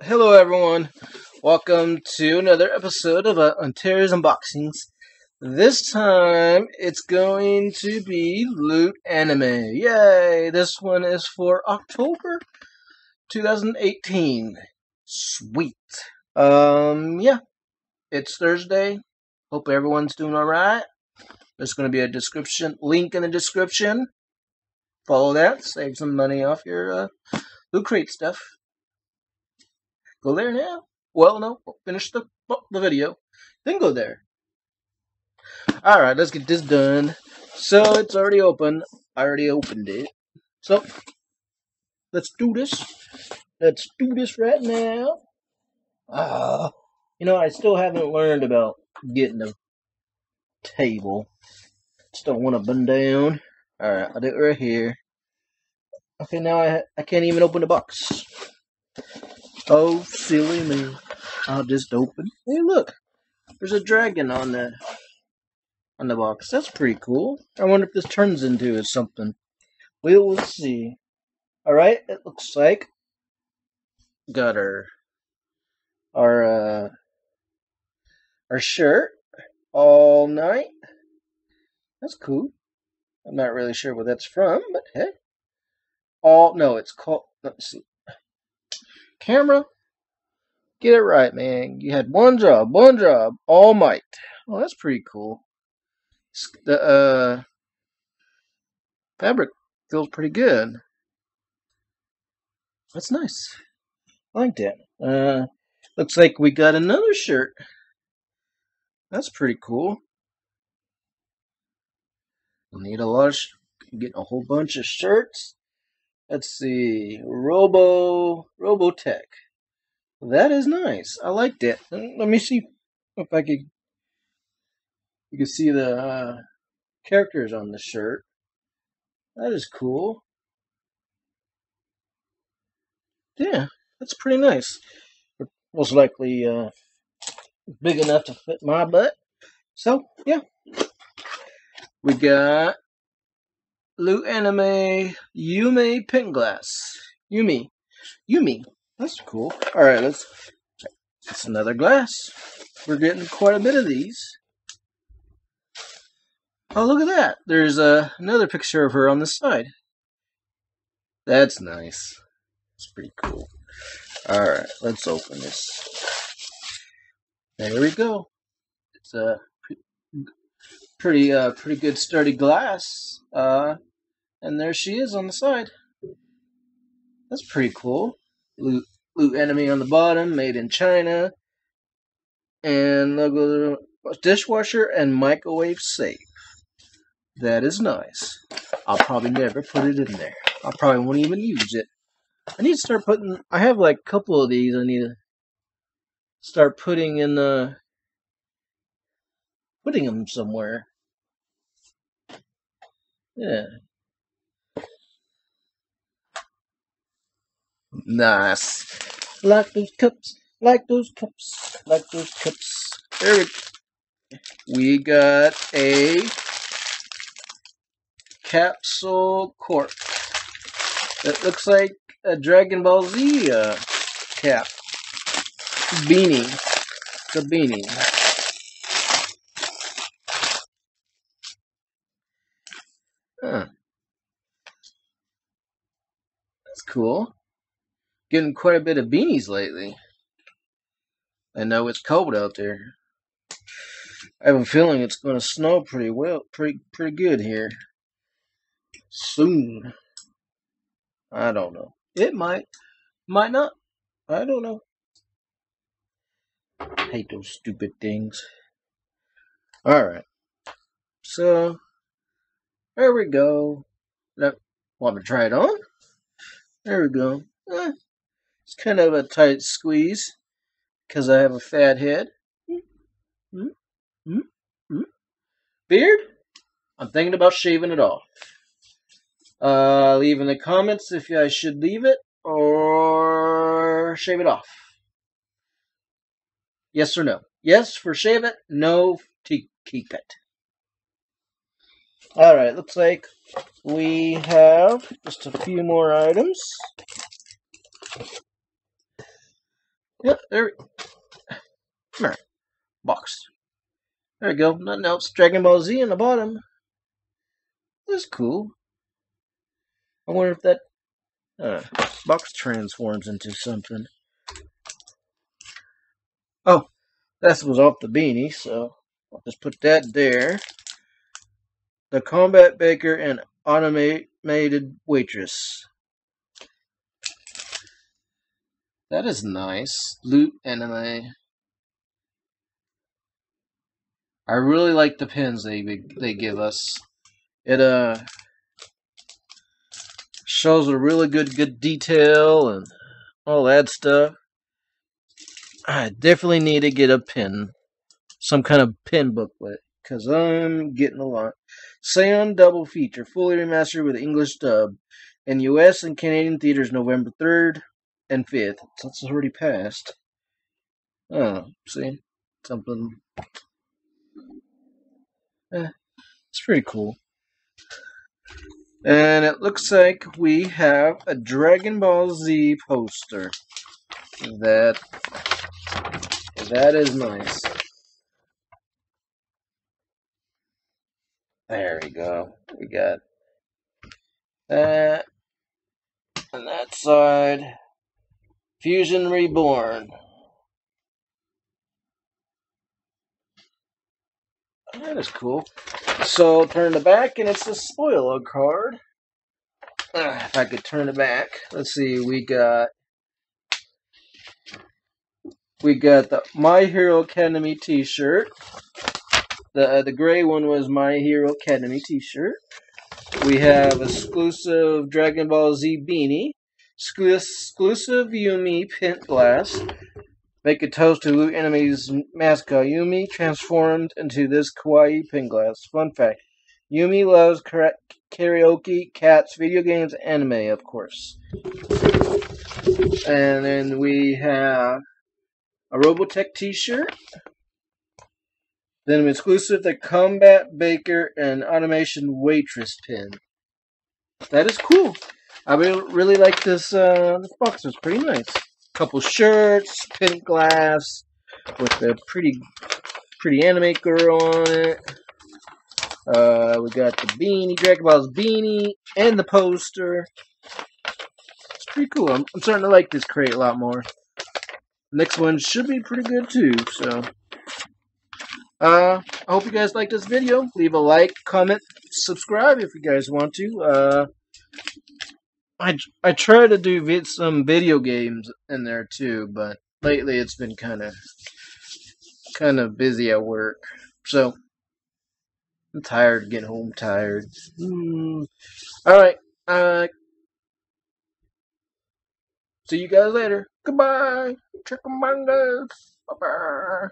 Hello, everyone. Welcome to another episode of uh, Attair's Unboxings. This time, it's going to be Loot Anime. Yay! This one is for October 2018. Sweet. Um, yeah. It's Thursday. Hope everyone's doing alright. There's going to be a description, link in the description. Follow that. Save some money off your uh, Loot Crate stuff. Go there now. Well, no, finish the the video, then go there. All right, let's get this done. So it's already open. I already opened it. So let's do this. Let's do this right now. Ah, you know, I still haven't learned about getting a table. Just don't want to bend down. All right, I'll do it right here. Okay, now I I can't even open the box. Oh, silly me. I'll just open. Hey, look. There's a dragon on the on the box. That's pretty cool. I wonder if this turns into something. We will see. Alright, it looks like got our our uh our shirt All Might. That's cool. I'm not really sure what that's from, but hey. All no, it's called let's see. Camera, get it right, man. You had one job, one job, All Might. Well, that's pretty cool. The uh, fabric feels pretty good. That's nice. I like that. Uh, looks like we got another shirt. That's pretty cool. We need a lot of, getting a whole bunch of shirts. Let's see, Robo Robotech. That is nice. I liked it. Let me see if I could. You can see the uh, characters on the shirt. That is cool. Yeah, that's pretty nice. Most likely uh, big enough to fit my butt. So, yeah. We got Loot Anime Yume Pintglass. Yumi. Yumi. That's cool. Alright, let's. It's another glass. We're getting quite a bit of these. Oh, look at that. There's uh, another picture of her on the side. That's nice. It's pretty cool. Alright, let's open this. There we go. It's a pretty, uh, pretty good sturdy glass. Uh, and there she is on the side. That's pretty cool. Loot, loot Anime on the bottom, made in China. And logo dishwasher and microwave safe. That is nice. I'll probably never put it in there. I probably won't even use it. I need to start putting. I have like a couple of these. I need to start putting in the putting them somewhere. Yeah, Nice. Like those cups, like those cups, like those cups. There we We got a Capsule Corp. That looks like a Dragon Ball Z uh, cap. Beanie. The beanie. Huh. That's cool getting quite a bit of beanies lately. I know it's cold out there. I have a feeling it's going to snow pretty well, pretty pretty good here soon. I don't know. It might, might not. I don't know. I hate those stupid things. All right. So there we go. want to try it on? There we go. Eh, it's kind of a tight squeeze because I have a fat head. Mm, mm, mm, Beard? I'm thinking about shaving it off. Uh, leave in the comments if I should leave it or shave it off. Yes or no? Yes for shave it, no to keep it. Alright, looks like we have just a few more items. Yep, there. Come here. Box. There we go. Nothing else. Dragon Ball Z in the bottom. That's cool. I wonder if that uh, box transforms into something. Oh, that was off the beanie, so I'll just put that there. The Combat Baker and Automaton Waitress. That is nice. Loot anime. I really like the pins they they give us. It uh shows a really good good detail and all that stuff. I definitely need to get a pin, some kind of pin booklet, because I'm getting a lot. Seion double feature, fully remastered with English dub, in U.S. and Canadian theaters November 3rd and 5th. That's already passed. Oh, see? Something. Eh, it's pretty cool. And it looks like we have a Dragon Ball Z poster. That that is nice. There we go. We got that on that side. Fusion Reborn. That is cool. So turn the back, and it's a spoiler card. Uh, if I could turn it back, let's see. We got we got the My Hero Academy T-shirt. The uh, the gray one was My Hero Academy T-shirt. We have exclusive Dragon Ball Z beanie, exclusive Yumi pint glass. Make a toast to Loot Anime's mascot Yumi, transformed into this kawaii pint glass. Fun fact: Yumi loves karaoke, cats, video games, anime, of course. And then we have a Robotech t-shirt. Then an exclusive the Combat Baker and Automaton Waitress pin. That is cool. I really like this, uh, this box. It's pretty nice. Couple shirts, pink glass, with a pretty, pretty anime girl on it. Uh, we got the beanie, Dragon Ball's beanie, and the poster. It's pretty cool. I'm, I'm starting to like this crate a lot more. Next one should be pretty good too, so. Uh, I hope you guys like this video. Leave a like, comment, subscribe if you guys want to. Uh, I, I try to do vid some video games in there too, but lately it's been kind of kind of busy at work. So, I'm tired, getting home tired. Mm. Alright, uh, see you guys later. Goodbye. Chicken mangas. Bye bye.